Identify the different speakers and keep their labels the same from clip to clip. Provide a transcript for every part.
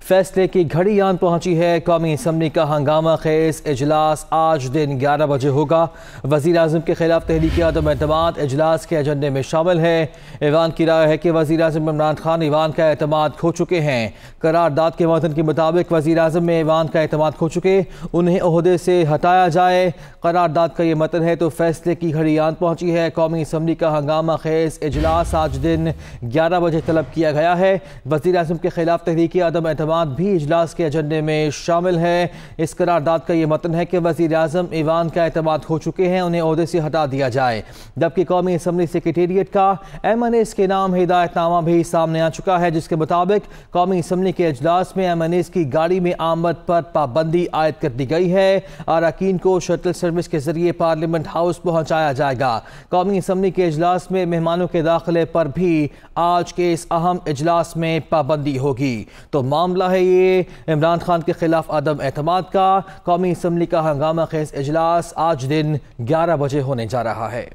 Speaker 1: फैसले की घड़ी आन पहुँची है कौमी असम्बली का हंगामा खेज इजलास आज दिन ग्यारह बजे होगा। वजी अजम के खिलाफ तहरीक आदम अतमाद इजलास के एजेंडे में शामिल है। ईवान की राय है कि वजी अजम इमरान खान ईवान का अतमाद खो चुके हैं। करारदाद के मतन के मुताबिक वजी अजम में ईवान का अतमाद खो चुके, उन्हें अहदे से हटाया जाए। करारदाद का ये मतन है तो फैसले की घड़ी आन पहुँची है। कौमी असम्बली का हंगामा खेज इजलास आज दिन ग्यारह बजे तलब किया गया है। वजी अजम के खिलाफ तहरीक अदम अतमाद भी इजलास के एजेंडे में शामिल है। इस करारदाद का यह मतन है कि वजी अजम ईवान का अतमाद हो चुके हैं, उन्हें अहदे से हटा दिया जाए। जबकि कौमी असम्बली सेक्रेटेरिएट का एम एन एस के नाम हिदायतनामा भी सामने आ चुका है, जिसके मुताबिक कौमी असम्बली के अजलास में एम एन एस की गाड़ी में आमद पर पाबंदी आयद कर दी गई है। अरकान को शटल सर्विस के ज़रिए पार्लियामेंट हाउस पहुँचाया जाएगा। कौमी असम्बली के अजलास में मेहमानों के दाखिले पर भी आज के इस अहम इजलास में पाबंदी होगी। तो मामला है ये। इमरान खान के खिलाफ अदम एतमाद का। कौमी असम्बली का हंगामा खेज इजलास आज दिन ग्यारह बजे होने जा रहा है।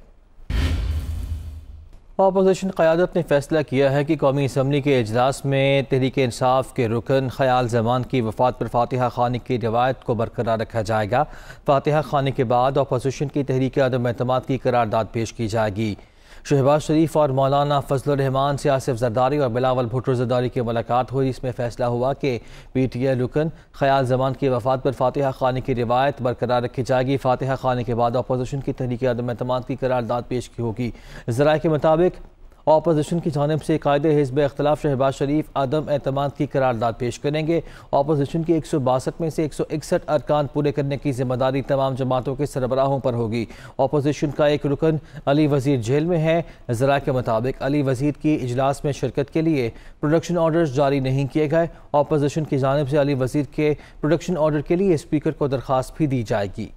Speaker 1: अपोजिशन क़्यादत ने फैसला किया है कि कौमी असम्बली के अजलास में तहरीक इंसाफ के रुकन, ख्याल जमान की वफात पर फातिहा खानी की रवायत को बरकरार रखा जाएगा। फातिहा खानी के बाद अपोजिशन की तहरीक अदम अतमाद की करारदाद पेश की जाएगी। शहबाज शरीफ और मौलाना फजल रहमान से आसिफ जरदारी और बिलावल भुट्टो जरदारी की मुलाकात हुई। इसमें फैसला हुआ कि पी टी आई रुकन ख्याल जमान की वफात पर फातिहा खानी की रिवायत बरकरार रखी जाएगी। फातिहा खानी के बाद अपोजिशन की तहरीकी अदम अतमाद की करारदाद पेश की होगी। जरा के मुताबिक अपोजिशन की जानब से कायदे हिजब अख्तलाफ शहबाज शरीफ अदम अतमाद की करारदाद पेश करेंगे। अपोजिशन की एक सौ बासठ में से एक सौ इकसठ अरकान पूरे करने की ज़िम्मेदारी तमाम जमातों के सरबराहों पर होगी। अपोजिशन का एक रुकन अली वज़ीर जेल में है। जरा के मुताबिक अली वज़ीर की इजलास में शिरकत के लिए प्रोडक्शन ऑर्डर जारी नहीं किए गए। अपोजिशन की जानब से अली वज़ीर के प्रोडक्शन ऑर्डर के लिए स्पीकर को दरख्वास्त भी दी जाएगी।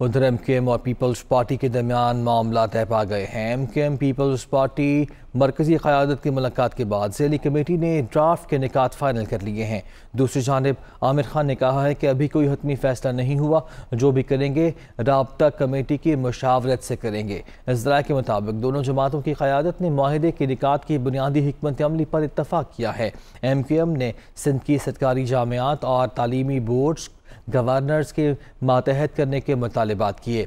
Speaker 1: उधर एम के एम और पीपल्स पार्टी के दरमियान मामला तय पा गए हैं। एम के एम पीपल्स पार्टी मरकजी क़्यादत की मुलाकात के बाद जैली कमेटी ने ड्राफ्ट के निकात फाइनल कर लिए हैं। दूसरी जानब, आमिर खान ने कहा है कि अभी कोई हतमी फैसला नहीं हुआ। जो भी करेंगे, रबता कमेटी की मशावरत से करेंगे। इजरा के मुताबिक दोनों जमातों की क़्यादत ने माहदे के निकात की बुनियादी हमत अमली पर इतफाक़ किया है। एम के एम ने सिंध की सरकारी जामियात और तालीमी बोर्ड्स गवर्नर्स के मातहत करने के मुतालबात किए।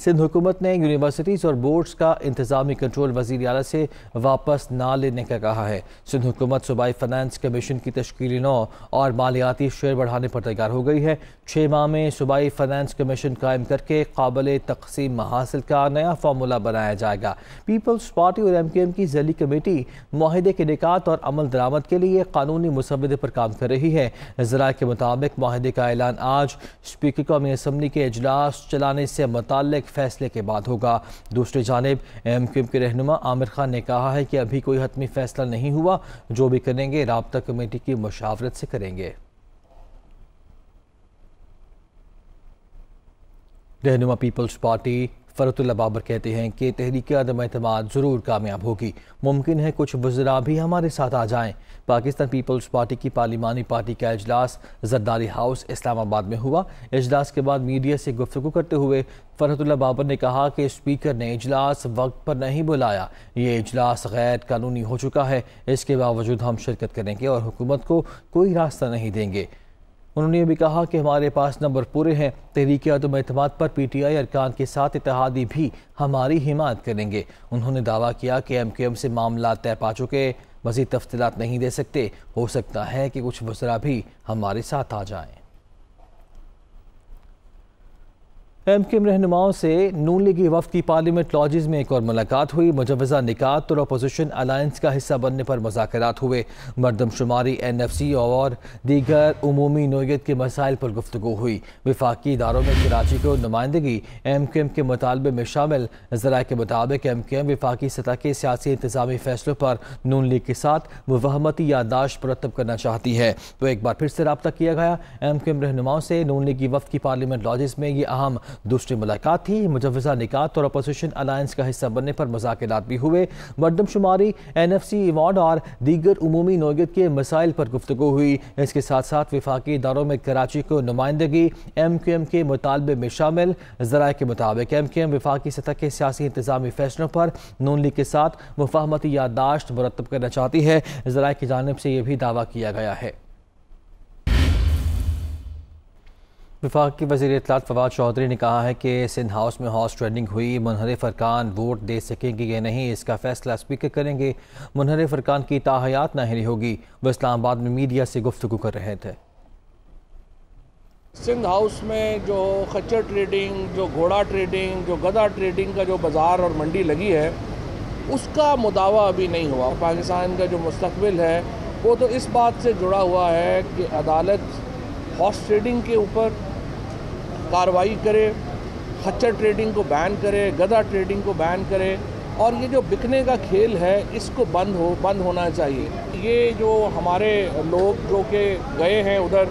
Speaker 1: सिंध हुकूमत ने यूनिवर्सिटीज़ और बोर्ड्स का इंतजामी कंट्रोल वज़ीर अला से वापस ना लेने का कहा है। सिंध हुकूमत सूबाई फाइनेंस कमीशन की तश्कीली नौ और मालियाती शेयर बढ़ाने पर तैयार हो गई है। छः माह में सूबाई फाइनेंस कमीशन कायम करके काबिल तकसीम हासिल का नया फार्मूला बनाया जाएगा। पीपल्स पार्टी और एम के एम की जली कमेटी माहदे के निकात और अमल दरामद के लिए कानूनी मुसवदे पर काम कर रही है। जरा के मुताबिक माहदे का ऐलान आज स्पीकर कौमी असम्बली के अजलास चलाने से मुतल फैसले के बाद होगा। दूसरी जानब एम क्यू के रहनुमा आमिर खान ने कहा है कि अभी कोई हतमी फैसला नहीं हुआ। जो भी करेंगे, रबता कमेटी की मशावरत से करेंगे। रहनुमा पीपल्स पार्टी फ़रतुल्ला बाबर कहते हैं कि तहरीक अदम अतमाद ज़रूर कामयाब होगी। मुमकिन है कुछ वजरा भी हमारे साथ आ जाएँ। पाकिस्तान पीपल्स पार्टी की पार्लिमानी पार्टी का अजलास जरदारी हाउस इस्लामाबाद में हुआ। अजलास के बाद मीडिया से गुफ्तु करते हुए फ़रतुल्ला बाबर ने कहा कि स्पीकर ने इजलास वक्त पर नहीं बुलाया। ये इजलास गैर कानूनी हो चुका है। इसके बावजूद हम शिरकत करेंगे और हुकूमत को कोई रास्ता नहीं देंगे। उन्होंने भी कहा कि हमारे पास नंबर पूरे हैं। तहरीक आदम अतमाद पर पी टी आई अरकान के साथ इतिहादी भी हमारी हिमायत करेंगे। उन्होंने दावा किया कि एम के एम से मामला तय पा चुके। मजीद तफसीत नहीं दे सकते। हो सकता है कि कुछ वसरा भी हमारे साथ आ जाएँ। एम के एम रहनुमाओं से नून लीगी वफद की पार्लियामेंट लॉजेज में एक और मुलाकात हुई। मुजवजा निकात और अपोजिशन अलायंस का हिस्सा बनने पर मुजाकर हुए। मरदमशुमारी एन एफ़ सी और दीगर उमूमी नोयत के मसाइल पर गुफ्तु हुई। विफाकी इदारों में कराची को नुमाइंदगी एम के एम के मुतालबे में शामिल। जरा के मुताबिक एम के एम विफाकी सतह के सियासी इंतजामी फैसलों पर नून लीग के साथ मुफहमती यादाश्त मुरतब करना चाहती है। तो एक बार फिर से रबता किया गया। एम के एम रहनुमाओं से नून लीगी वफद की पार्लियामेंट लॉजेज में ये अहम दूसरी मुलाकात थी। मुजवजा निकात और अपोजिशन अलायंस का हिस्सा बनने पर मज़ाक भी हुए। मरदमशुमारी एन एफ़ सी अवार्ड और दीगर उमूमी नोयत के मसाइल पर गुफ्तु हुई। इसके साथ साथ विफाकी इदारों में कराची को नुमाइंदगी एम क्यू एम के मुतालबे में शामिल। जराये के मुताबिक एम क्यू एम विफाकी सतह के सियासी इंतजामी फैसलों पर नून लीग के साथ मुफाहमती यादाश्त मुरतब करना चाहती है। जराये की जानब से यह भी दावा किया गया है। विफाक की वजी इतलात फवाद चौधरी ने कहा है कि सिंध हाउस में हॉर्स ट्रेंडिंग हुई। मुनहरफ अरकान वोट दे सकेंगे या नहीं, इसका फैसला स्पीकर करेंगे। मुनहरफ अरकान की ताहयात नाहरी होगी। वह इस्लामाबाद में मीडिया से गुफ्तु कर रहे थे।
Speaker 2: सिंध हाउस में जो खच्चर ट्रेडिंग, जो घोड़ा ट्रेडिंग, जो गदा ट्रेडिंग का जो बाज़ार और मंडी लगी है, उसका मुदावा अभी नहीं हुआ। पाकिस्तान का जो मुस्तबिल है, वो तो इस बात से जुड़ा हुआ है कि अदालत हॉर्स ट्रेडिंग के ऊपर कार्रवाई करे, खच्चर ट्रेडिंग को बैन करे गदा ट्रेडिंग को बैन करे, और ये जो बिकने का खेल है, इसको बंद हो, बंद होना चाहिए। ये जो हमारे लोग जो कि गए हैं उधर,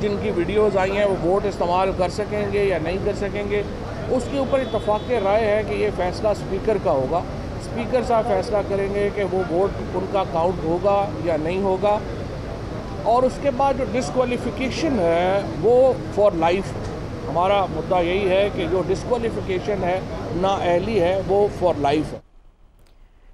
Speaker 2: जिनकी वीडियोस आई हैं, वो वोट इस्तेमाल कर सकेंगे या नहीं कर सकेंगे, उसके ऊपर इतफाक़ राय है कि ये फ़ैसला स्पीकर का होगा। स्पीकर साहब फैसला करेंगे कि वो वोट उनका काउंट होगा या नहीं होगा। और उसके बाद जो डिसक्वालिफिकेशन है, वो फॉर लाइफ हमारा मुद्दा यही है कि जो डिस्कालिफिकेशन है नाअहली है वो फॉर लाइफ है।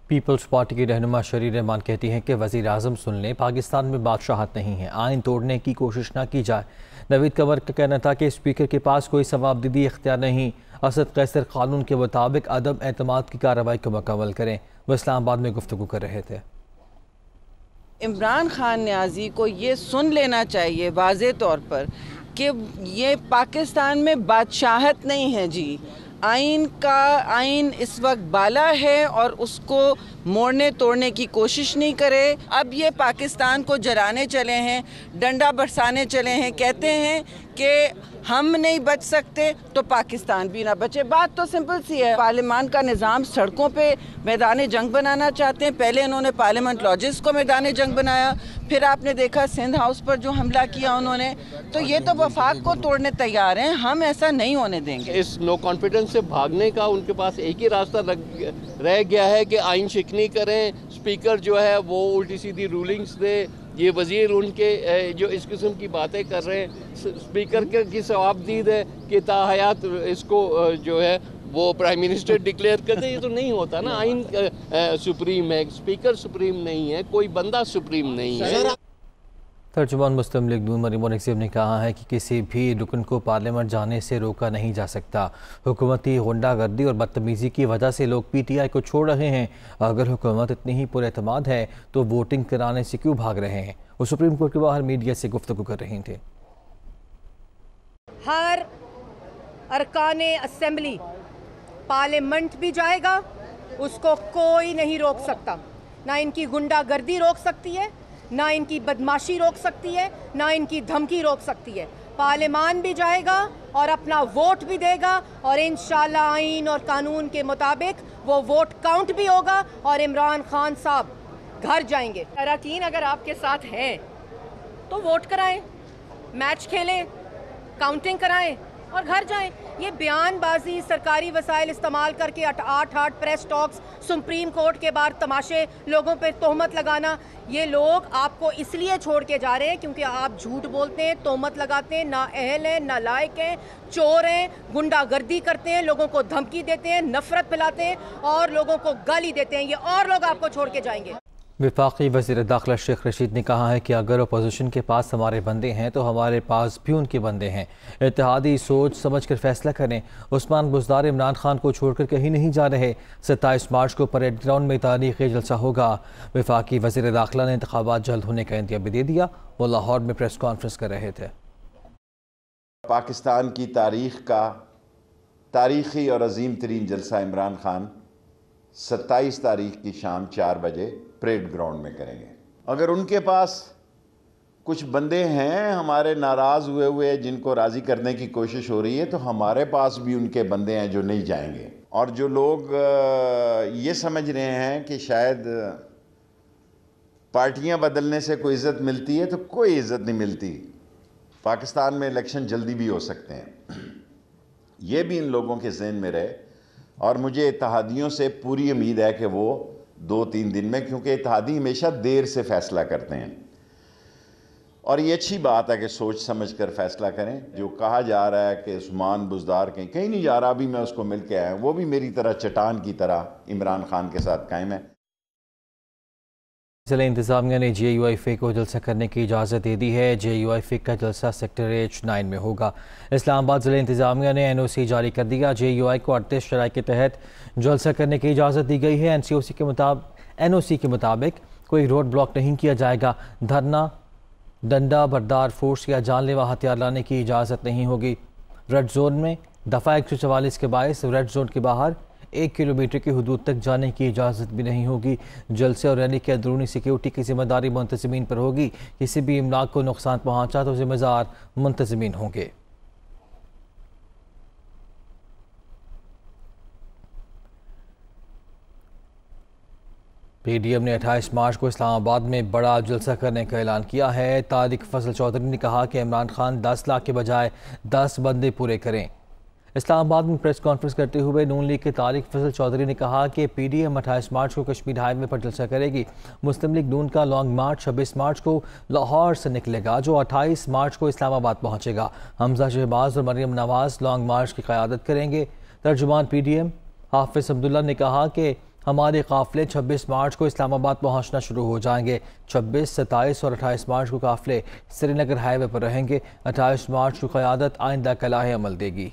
Speaker 1: पीपल्स पार्टी की रहनुमा शरी रहमान कहती हैं कि वजी अजम सुन लें पाकिस्तान में बादशाहत नहीं है आइन तोड़ने की कोशिश ना की जाए। नवीद कंवर का कहना था कि स्पीकर के पास कोई सवाबदीदी इख्तियार नहीं। असद कैसर कानून के मुताबिक अदम एतमाद की कार्रवाई को मुकम्मल करें। वह इस्लामाबाद में गुफ्तु कर रहे थे।
Speaker 3: इमरान खान न्याजी को ये सुन लेना चाहिए वाज तौर पर कि ये पाकिस्तान में बादशाहत नहीं है जी। आइन का, आइन इस वक्त बाला है और उसको मोड़ने तोड़ने की कोशिश नहीं करे। अब ये पाकिस्तान को जराने चले हैं, डंडा बरसाने चले हैं, कहते हैं कि हम नहीं बच सकते तो पाकिस्तान भी ना बचे। बात तो सिंपल सी है पार्लियामान का निज़ाम सड़कों पे मैदान जंग बनाना चाहते हैं। पहले इन्होंने पार्लियामेंट लॉजिस को मैदान जंग बनाया फिर आपने देखा सिंध हाउस पर जो हमला किया उन्होंने तो ये तो वफाक को तोड़ने तैयार हैं, हम ऐसा नहीं होने देंगे।
Speaker 4: इस नो कॉन्फिडेंस से भागने का उनके पास एक ही रास्ता रह गया है कि आइन शिकनी करें स्पीकर जो है वो उल्टी सीधी रूलिंग्स दे, ये वज़ीर उनके जो इस किस्म की बातें कर रहे हैं स्पीकर की सवाबदीद है कि ताहयात इसको जो है वो प्राइम मिनिस्टर डिक्लेयर करते ये तो नहीं होता ना। आइन सुप्रीम है स्पीकर सुप्रीम नहीं है कोई बंदा सुप्रीम नहीं है।
Speaker 1: तर्जुमान मुस्लिम लीग नून मरीम नसीब ने कहा है कि किसी भी रुकन को पार्लियामेंट जाने से रोका नहीं जा सकता। हुकूमती गुंडागर्दी और बदतमीज़ी की वजह से लोग पी टी आई को छोड़ रहे हैं। अगर हुकूमत इतनी ही पुरमाद है तो वोटिंग कराने से क्यों भाग रहे हैं? वो सुप्रीम कोर्ट के बाहर मीडिया से गुफ्तु कर रहे थे।
Speaker 5: हर अरकान असम्बली पार्लियामेंट भी जाएगा, उसको कोई नहीं रोक सकता। ना इनकी गुंडागर्दी रोक सकती है, ना इनकी बदमाशी रोक सकती है, ना इनकी धमकी रोक सकती है। पार्लियामान भी जाएगा और अपना वोट भी देगा और इन आइन और कानून के मुताबिक वो वोट काउंट भी होगा और इमरान खान साहब घर जाएँगे। अरकान अगर आपके साथ हैं तो वोट कराएँ, मैच खेलें, काउंटिंग कराएँ और घर जाएँ। ये बयानबाजी सरकारी वसाइल इस्तेमाल करके आठ आठ आठ प्रेस टॉक्स सुप्रीम कोर्ट के बाद तमाशे लोगों पर तोहमत लगाना। ये लोग आपको इसलिए छोड़ के जा रहे हैं क्योंकि आप झूठ बोलते हैं, तोहमत लगाते हैं, ना अहल हैं, ना लायक हैं, चोर हैं, गुंडागर्दी करते हैं, लोगों को धमकी देते हैं, नफरत फैलाते हैं और लोगों को गाली देते हैं। ये और लोग आपको छोड़ के जाएँगे।
Speaker 1: विफाकी वजी दाखिला शेख रशीद ने कहा है कि अगर अपोजिशन के पास हमारे बंदे हैं तो हमारे पास भी उनके बंदे हैं। इतिहादी सोच समझ कर फैसला करें। उस्मान बुजदार इमरान खान को छोड़कर कहीं नहीं जा रहे। सत्ताईस मार्च को परेड ग्राउंड में तारीखी जलसा होगा। विफाकी वजी दाखिला ने इंतबात जल्द होने का इंतज़ाम भी दे दिया। वो लाहौर में प्रेस कॉन्फ्रेंस कर रहे थे।
Speaker 6: पाकिस्तान की तारीख का तारीखी और अजीम तरीन जलसा इमरान खान सत्ताईस तारीख की शाम चार बजे परेड ग्राउंड में करेंगे। अगर उनके पास कुछ बंदे हैं, हमारे नाराज़ हुए हुए, जिनको राज़ी करने की कोशिश हो रही है तो हमारे पास भी उनके बंदे हैं जो नहीं जाएँगे। और जो लोग ये समझ रहे हैं कि शायद पार्टियाँ बदलने से कोई इज़्ज़त मिलती है तो कोई इज़्ज़त नहीं मिलती। पाकिस्तान में इलेक्शन जल्दी भी हो सकते हैं। ये भी इन लोगों के जहन में रहे। और मुझे इतिहादियों से पूरी उम्मीद है कि वो दो तीन दिन में, क्योंकि इतिहादी हमेशा देर से फैसला करते हैं। और ये अच्छी बात है कि सोच समझ कर फैसला करें। जो कहा जा रहा है कि उस्मान बुजदार कहीं कहीं नहीं जा रहा, अभी मैं उसको मिल के आया वो भी मेरी तरह चटान की तरह इमरान खान के साथ कायम है।
Speaker 1: ज़िला इंतजामिया ने जे यू आई फे को जलसा करने की इजाज़त दे दी है। जे यू आई फे का जलसा सेक्टर एच नाइन में होगा। इस्लामाबाद ज़िला इंतजामिया ने एन ओ सी जारी कर दिया। जे यू आई को अड़तीस शराय के तहत जलसा करने की इजाज़त दी गई है। एन सी ओ सी के मुताबिक एन ओ सी के मुताबिक कोई रोड ब्लॉक नहीं किया जाएगा। धरना, डंडा बरदार फोर्स या जानलेवा हथियार लाने की इजाज़त नहीं होगी। रेड जोन में दफ़ा एक सौ चवालीस के बायस रेड जोन के बाहर एक किलोमीटर की हदूद तक जाने की इजाज़त भी नहीं होगी। जलसे और रैली की अंदरूनी सिक्योरिटी की ज़िम्मेदारी मुंतजमीन पर होगी। किसी भी इमलाक को नुकसान पहुँचा तो जिम्मेदार मुंतजमीन होंगे। पीडीएम ने 28 मार्च को इस्लामाबाद में बड़ा जलसा करने का ऐलान किया है। तारिक फजल चौधरी ने कहा कि इमरान खान 10 लाख के बजाय 10 बंदे पूरे करें। इस्लामाबाद में प्रेस कॉन्फ्रेंस करते हुए नून लीग के तारिक फजल चौधरी ने कहा कि पी डी एम अट्ठाईस मार्च को कश्मीर हाईवे पर जलसा करेगी। मुस्लिम लीग नून का लॉन्ग मार्च छब्बीस मार्च को लाहौर से निकलेगा जो अट्ठाईस मार्च को इस्लामाबाद पहुँचेगा। हमजा शहबाज और मरियम नवाज़ लॉन्ग मार्च की क़्यादत करेंगे। तर्जुमान P D M Hafiz Abdullah ने कहा कि हमारे काफ़िले 26 मार्च को इस्लामाबाद पहुँचना शुरू हो जाएँगे। 26, सत्ताईस और 28 मार्च को काफ़िले श्रीनगर हाईवे पर रहेंगे। 28 मार्च को क़्यादत आइंदा कलाह अमल देगी।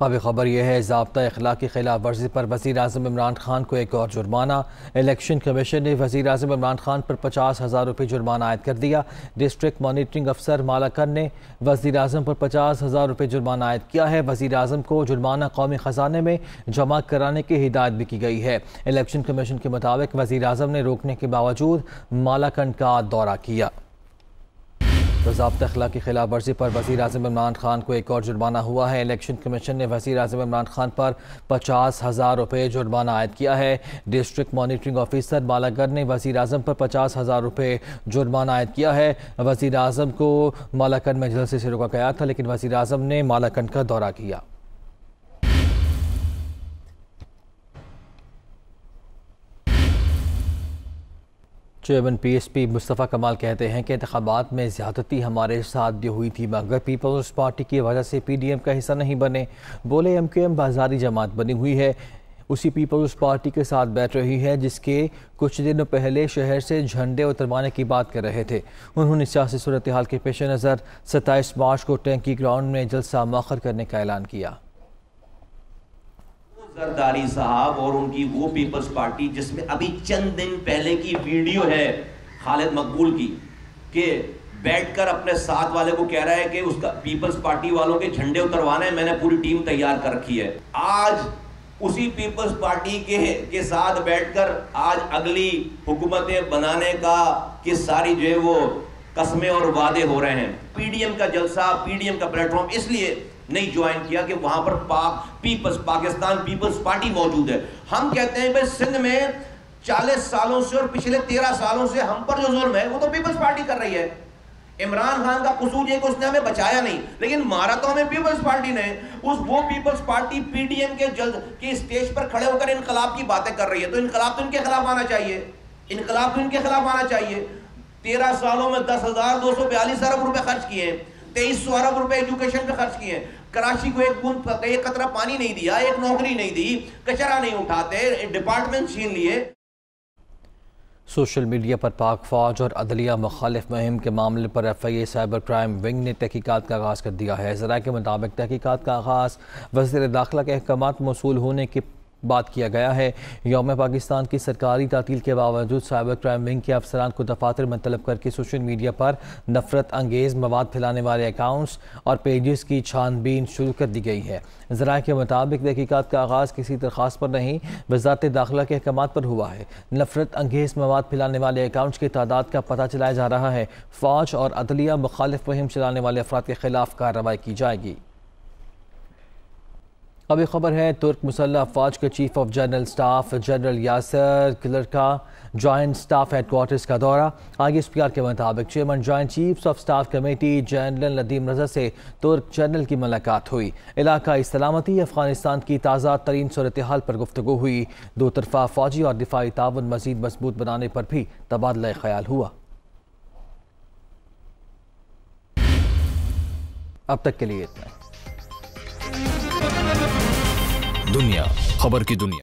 Speaker 1: अब खबर यह है, जबता अखलाक की खिलाफ वर्जी पर वजी अजम इमरान खान को एक और जुर्माना। इलेक्शन कमीशन ने वजी अजम इमरान खान पर पचास हज़ार रुपये जुर्माना आयद कर दिया। डिस्ट्रिक्ट मॉनिटरिंग अफसर मालाकन ने वजी अजम पर पचास हज़ार रुपये जुर्माना आयद किया है। वजी अजम को जुर्माना कौमी ख़जाने में जमा कराने की हिदायत भी की गई है। इलेक्शन कमीशन के मुताबिक वजी अजम ने रोकने के बावजूद मालाकन का दौरा किया। बाबा अखला की खिलाफ वर्जी पर वजी अजम इमरान खान को एक और जुर्माना हुआ है। इलेक्शन कमीशन ने वजी अजम इमरान खान पर पचास हज़ार रुपये जुर्माना आयद किया है। डिस्ट्रिक्ट मॉनिटरिंग ऑफिसर मालागढ़ ने वजी अजम पर पचास हज़ार रुपये जुर्माना आयद किया है। वजी अजम को मालाकंड में जलसे से रोका गया था, लेकिन वजी अजम ने मालाकंड का दौरा किया। Chairman P S P Mustafa Kamal कहते हैं कि इंतबात में ज़्यादती हमारे साथ भी हुई थी, मगर पीपल्स पार्टी की वजह से पी डी एम का हिस्सा नहीं बने। बोले एम क्यू एम बाजारी जमात बनी हुई है। उसी पीपल्स पार्टी के साथ बैठ रही है, जिसके कुछ दिनों पहले शहर से झंडे उतरवाने की बात कर रहे थे। उन्होंने सियासी सूरत हाल के पेश नज़र सत्ताईस मार्च को टैंकी ग्राउंड में जलसा मौखर करने का ऐलान किया।
Speaker 7: जरदारी साहब और उनकी वो पीपल्स पार्टी जिसमें अभी चंद दिन पहले की वीडियो है खालिद मकबूल की, कि बैठकर अपने साथ वाले को कह रहा है कि उसका पीपल्स पार्टी वालों के झंडे उतरवाने हैं, मैंने पूरी टीम तैयार कर रखी है। आज उसी पीपल्स पार्टी के के साथ बैठकर आज अगली हुकूमतें बनाने का, कि सारी जो है वो कस्में और वादे हो रहे हैं। पीडीएम का जलसा पीडीएम का प्लेटफॉर्म इसलिए नहीं ज्वाइन किया कि वहाँ पर पाक पीपल्स पाकिस्तान पीपल्स पार्टी मौजूद है। हम कहते हैं भाई, सिंध में चालीस सालों से और पिछले तेरह सालों से हम पर जो जुल्म है, वो तो पीपल्स पार्टी कर रही है। इमरान खान का कसूर ये कि उसने हमें बचाया नहीं, लेकिन मारा तो हमें पीपल्स पार्टी ने उस वो पीपल्स पार्टी पीडीएम के जल्द, के स्टेज पर खड़े होकर इनकलाब की बातें कर रही है। तो इनकलाब तो इनके खिलाफ आना चाहिए। इनकलाब तो इनके खिलाफ आना चाहिए। तेरह सालों में दस हज़ार दो सौ बयालीस अरब रुपए खर्च किए हैं। तेईस सौ अरब रुपए एजुकेशन पे खर्च किए कराची को एक बूंद एक कतरा पानी नहीं दिया, एक नौकरी नहीं दी, कचरा नहीं उठाते डिपार्टमेंट छीन लिए।
Speaker 1: सोशल मीडिया पर पाक फौज और अदलिया मुखालिफ मुहिम के मामले पर F I A cyber crime wing ने तहकीकत का आगाज़ कर दिया है। ज़रा के मुताबिक तहकीकत का आगाज़ वज़ीर दाखिला के अहकाम मौसू होने के बात किया गया है। योम पाकिस्तान की सरकारी तातील के बावजूद साइबर क्राइम विंग के अफसरान को दफातर में तलब करके सोशल मीडिया पर नफरत अंगेज़ मवाद फैलाने वाले अकाउंट्स और पेजेस की छानबीन शुरू कर दी गई है। जरा के मुताबिक तहकीकत का आगाज़ किसी दरख्वास्त पर नहीं, वजारत दाखिला के अहकाम पर हुआ है। नफरत अंगेज़ मवाद फैलाने वाले अकाउंट्स की तादाद का पता चलाया जा रहा है। फ़ौज और अदलिया मुखालिफ मुहिम चलाने वाले अफराद के खिलाफ कार्रवाई की जाएगी। अब एक खबर है, तुर्क मुसल्ह अफवाज के chief of general staff, general Yasar Guler का जॉइंट स्टाफ हेडकोार्टर्स का दौरा। आगे एस पी आर के मुताबिक chairman, joint chiefs of staff committee, general Nadeem Raza से तुर्क जनरल की मुलाकात हुई। इलाका सलामती अफ़गानिस्तान की ताज़ा तरीन सूरत हाल पर गुफ्तु हुई। दो तरफा फौजी और दिफाई ताउन मजीद मज़बूत बनाने पर भी तबादला ख्याल हुआ। अब तक के लिए इतना
Speaker 8: दुनिया खबर की दुनिया।